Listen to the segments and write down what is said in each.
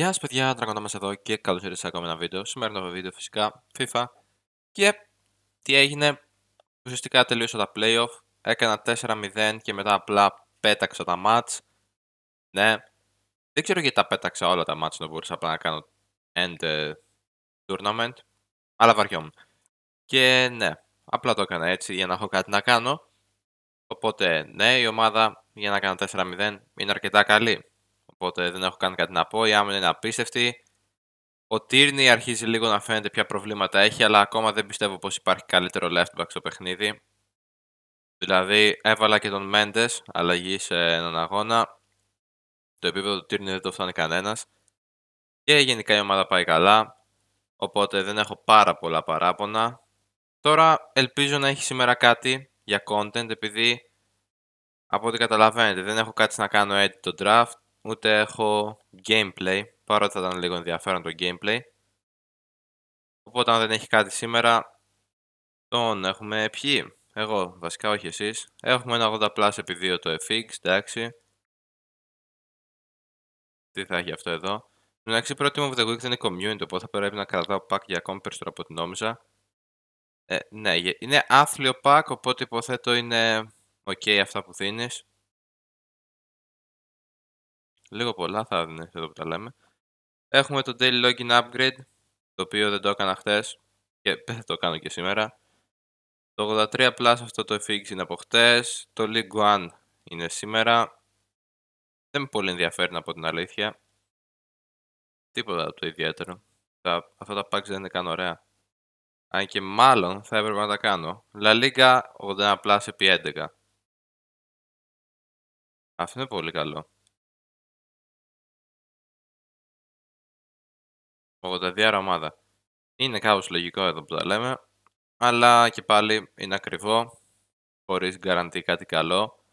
Γεια σας παιδιά, Dragon μας εδώ και καλώς ήρθατε σε ακόμα ένα βίντεο. Σημερινό βίντεο φυσικά FIFA. Και τι έγινε, ουσιαστικά τελείωσα τα playoff, έκανα 4-0 και μετά απλά πέταξα τα match. Ναι, δεν ξέρω γιατί τα πέταξα όλα τα match, να μπορούσα απλά να κάνω end ε, tournament, αλλά βαριόμουν. Και ναι, απλά το έκανα έτσι για να έχω κάτι να κάνω. Οπότε ναι, η ομάδα για να κάνω 4-0 είναι αρκετά καλή. Οπότε δεν έχω καν κάτι να πω. Η άμυνα είναι απίστευτη. Ο Τύρνη αρχίζει λίγο να φαίνεται ποια προβλήματα έχει, αλλά ακόμα δεν πιστεύω πως υπάρχει καλύτερο left back στο παιχνίδι. Δηλαδή έβαλα και τον Μέντε αλλαγή σε έναν αγώνα. Το επίπεδο του Τύρνη δεν το φτάνει κανένας. Και γενικά η ομάδα πάει καλά. Οπότε δεν έχω πάρα πολλά παράπονα. Τώρα ελπίζω να έχει σήμερα κάτι για content επειδή από ό,τι καταλαβαίνετε δεν έχω κάτι να κάνω edit το draft ούτε έχω gameplay, παρότι θα ήταν λίγο ενδιαφέρον το gameplay. Οπότε αν δεν έχει κάτι σήμερα, τον έχουμε ποιοι; Εγώ, βασικά όχι εσείς. Έχουμε ένα 80 plus επί 2 το FX, εντάξει. Τι θα έχει αυτό εδώ. Εντάξει, πρώτη μου Week δεν είναι community, οπότε θα πρέπει να κρατάω pack για ακόμη περισσότερο από ό,τι νόμιζα. Ε, ναι, είναι άθλιο pack, οπότε υποθέτω είναι ok αυτά που δίνεις. Λίγο πολλά θα είναι εδώ που τα λέμε. Έχουμε το Daily Login Upgrade, το οποίο δεν το έκανα χθες και δεν θα το κάνω και σήμερα. Το 83 Plus αυτό το FX είναι από χτες. Το League One είναι σήμερα. Δεν με πολύ ενδιαφέρει να πω την αλήθεια. Τίποτα το ιδιαίτερο. Τα, αυτά τα packs δεν είναι καν ωραία. Αν και μάλλον θα έπρεπε να τα κάνω. La Liga 81 Plus επί 11. Αυτό είναι πολύ καλό. 82 ομάδα. Είναι κάπως λογικό εδώ που τα λέμε, αλλά και πάλι είναι ακριβό, χωρίς γκαραντί κάτι καλό.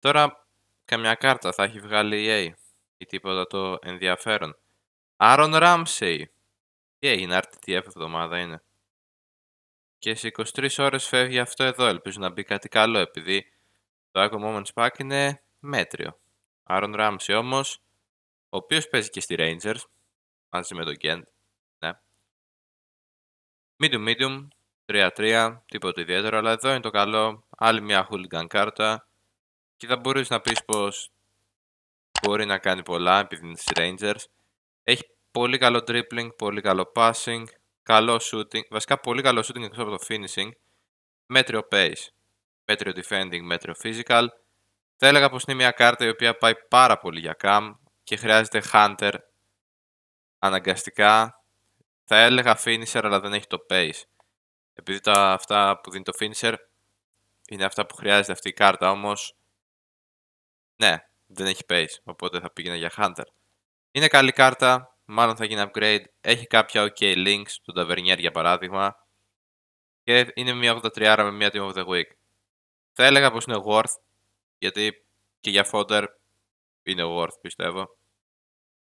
Τώρα, καμιά κάρτα θα έχει βγάλει η EA ή τίποτα το ενδιαφέρον. Άρον Ράμσεϊ. Τι έγινε, RTTF εβδομάδα είναι. Και σε 23 ώρες φεύγει αυτό εδώ, ελπίζω να μπει κάτι καλό, επειδή το Echo Moments Pack είναι μέτριο. Άρον Ράμσεϊ όμως, ο οποίος παίζει και στη Rangers, μαζί με το Gent. Ναι. Medium medium, 3-3, τίποτα ιδιαίτερο, αλλά εδώ είναι το καλό. Άλλη μια hooligan κάρτα. Και θα μπορείς να πεις πως μπορεί να κάνει πολλά επειδή είναι στις Rangers. Έχει πολύ καλό dribbling, πολύ καλό passing, καλό shooting, βασικά πολύ καλό shooting εκτός από το finishing, μέτριο pace, μέτριο defending, μέτριο physical. Θα έλεγα πως είναι μια κάρτα η οποία πάει πάρα πολύ για cam και χρειάζεται hunter αναγκαστικά θα έλεγα finisher αλλά δεν έχει το pace. Επειδή τα, αυτά που δίνει το finisher είναι αυτά που χρειάζεται αυτή η κάρτα όμως ναι, δεν έχει pace, οπότε θα πήγαινε για Hunter. Είναι καλή κάρτα, μάλλον θα γίνει upgrade, έχει κάποια ok links, του Tavernier για παράδειγμα και είναι μια 83 με μια Team of the Week. Θα έλεγα πως είναι worth, γιατί και για fodder είναι worth πιστεύω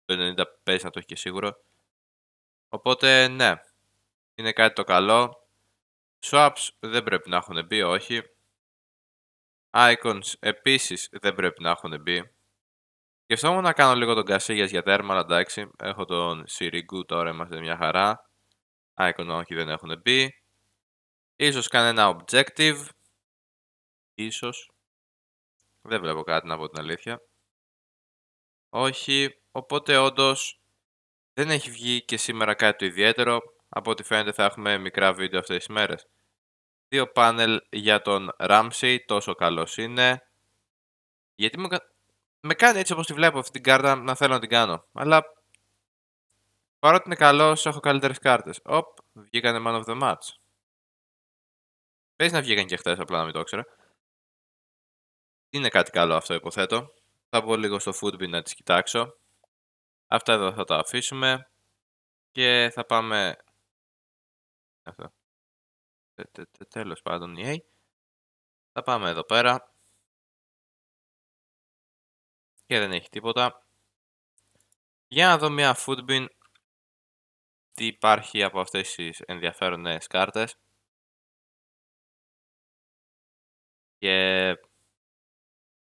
το 90 πες να το έχεις και σίγουρο. Οπότε ναι, είναι κάτι το καλό. Swaps δεν πρέπει να έχουν μπει, όχι. Icons επίσης δεν πρέπει να έχουν μπει. Σκεφτόμουν να κάνω λίγο τον Casillas για τέρμα, αλλά εντάξει. Έχω τον Sirigu τώρα, είμαστε μια χαρά. Icon όχι δεν έχουν μπει. Ίσως κανένα objective. Ίσως. Δεν βλέπω κάτι να πω την αλήθεια. Όχι. Οπότε όντως δεν έχει βγει και σήμερα κάτι το ιδιαίτερο. Από ό,τι φαίνεται θα έχουμε μικρά βίντεο αυτές τις μέρες. Δύο πάνελ για τον Ramsey, τόσο καλός είναι. Γιατί με, με κάνει έτσι όπως τη βλέπω αυτή την κάρτα να θέλω να την κάνω. Αλλά παρότι είναι καλός έχω καλύτερες κάρτες. Οπ, βγήκανε man of the match. Πες να βγήκαν και χθες απλά να μην το ήξερα. Είναι κάτι καλό αυτό υποθέτω. Θα πω λίγο στο footbin να τις κοιτάξω. Αυτά εδώ θα τα αφήσουμε και θα πάμε... Αυτό. Τέλος πάντων, EA. Θα πάμε εδώ πέρα. Και δεν έχει τίποτα. Για να δω μια footbin τι υπάρχει από αυτές τις ενδιαφέρονες κάρτες. Και...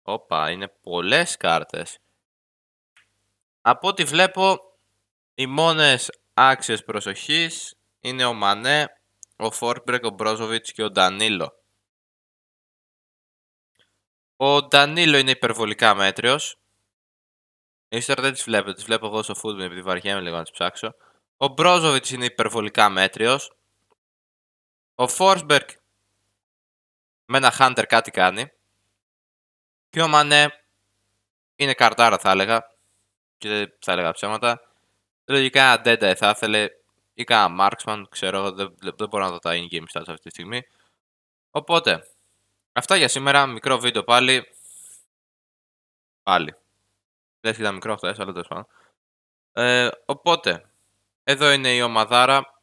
Όπα, είναι πολλές κάρτες. Από ό,τι βλέπω, Οι μόνες άξιες προσοχής είναι ο Μανέ, ο Φόρμπρεκ, ο Μπρόζοβιτς και ο Ντανίλο. Ο Ντανίλο είναι υπερβολικά μέτριος. Ύστερα δεν τις βλέπω, τις βλέπω εγώ στο φούτμπολ επειδή βαριέμαι λίγο να τις ψάξω. Ο Μπρόζοβιτς είναι υπερβολικά μέτριος. Ο Φόρσμπερκ με ένα Hunter κάτι κάνει. Και ο Μανέ είναι καρτάρα θα έλεγα. Και δεν θα έλεγα ψέματα. Λογικά ένα Ντέντα θα ήθελε ή κανένα Marksman, ξέρω εγώ, δεν, δεν μπορώ να δω τα in-game stats αυτή τη στιγμή. Οπότε, αυτά για σήμερα, μικρό βίντεο πάλι. Πάλι. Δεν ήταν μικρό χθες, αλλά τέλος πάντων. Ε, οπότε, εδώ είναι η ομαδάρα.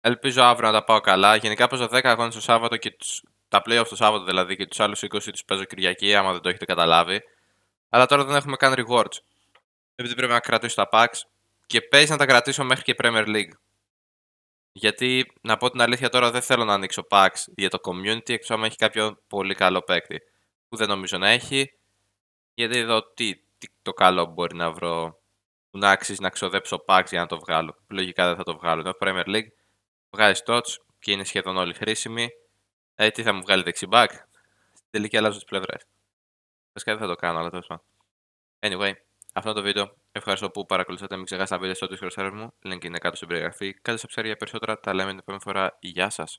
Ελπίζω αύριο να τα πάω καλά. Γενικά παίζω 10 αγώνες το Σάββατο και τους, τα playoff το Σάββατο δηλαδή και τους άλλους 20 τους παίζω Κυριακή, άμα δεν το έχετε καταλάβει. Αλλά τώρα δεν έχουμε καν rewards. Επειδή πρέπει να κρατήσω τα packs και παίζει να τα κρατήσω μέχρι και Premier League. Γιατί, να πω την αλήθεια τώρα, δεν θέλω να ανοίξω packs για το community, εκτός άμα έχει κάποιο πολύ καλό παίκτη. Που δεν νομίζω να έχει. Γιατί εδώ τι, τι το καλό μπορεί να βρω που να αξίζει να ξοδέψω packs για να το βγάλω. Λογικά δεν θα το βγάλω. Εδώ Premier League βγάζει tots και είναι σχεδόν όλοι χρήσιμοι. Ε, τι θα μου βγάλει δεξιμπάκ. Στην τελική αλλάζω τις πλευρές. Φυσικά δεν θα το κάνω, αλλά τέλος πάντων. Anyway, αυτό το βίντεο. Ευχαριστώ που παρακολουθήσατε. Μην ξεχάσετε να μπείτε στο Discord server μου. Link είναι κάτω στην περιγραφή. Κάντε subscribe για περισσότερα. Τα λέμε την επόμενη φορά. Γεια σας.